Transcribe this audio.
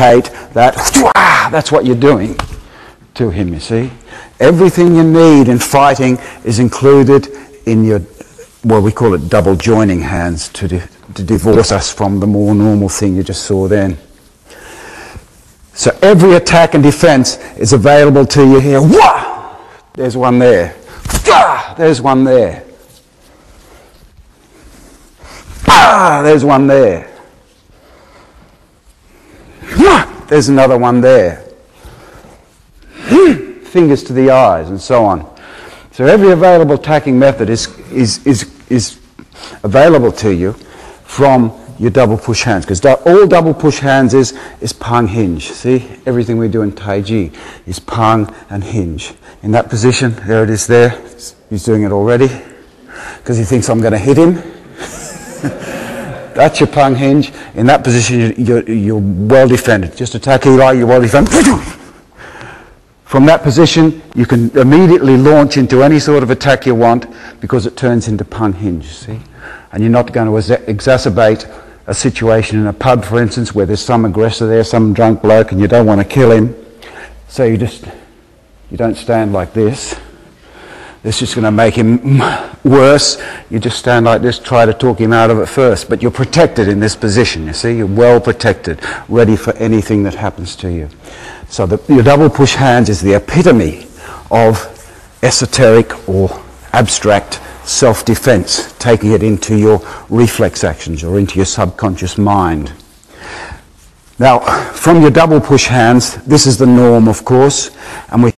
that that's what you're doing to him, you see. Everything you need in fighting is included in your, well, we call it double joining hands to, di- to divorce us from the more normal thing you just saw then. So every attack and defense is available to you here. Wah! There's one there. There's one there. Ah! There's one there. Ah! There's another one there. Fingers to the eyes and so on. So every available tacking method is, is, is, is available to you from your double push hands. Because all double push hands is, is pang hinge. See, everything we do in Tai Chi is pang and hinge. In that position, there it is there. He's doing it already because he thinks I'm going to hit him. That's your pang hinge. In that position, you're, you're well defended. Just attack Eli, you're well defended. From that position, you can immediately launch into any sort of attack you want because it turns into pang hinge, see? And you're not going to exacerbate a situation in a pub, for instance, where there's some aggressor there, some drunk bloke, and you don't want to kill him. So you just, you don't stand like this. This is going to make him worse. You just stand like this, try to talk him out of it first. But you're protected in this position, you see? You're well protected, ready for anything that happens to you. So the, your double push hands is the epitome of esoteric or abstract self-defense, taking it into your reflex actions or into your subconscious mind. Now, from your double push hands, this is the norm, of course, and we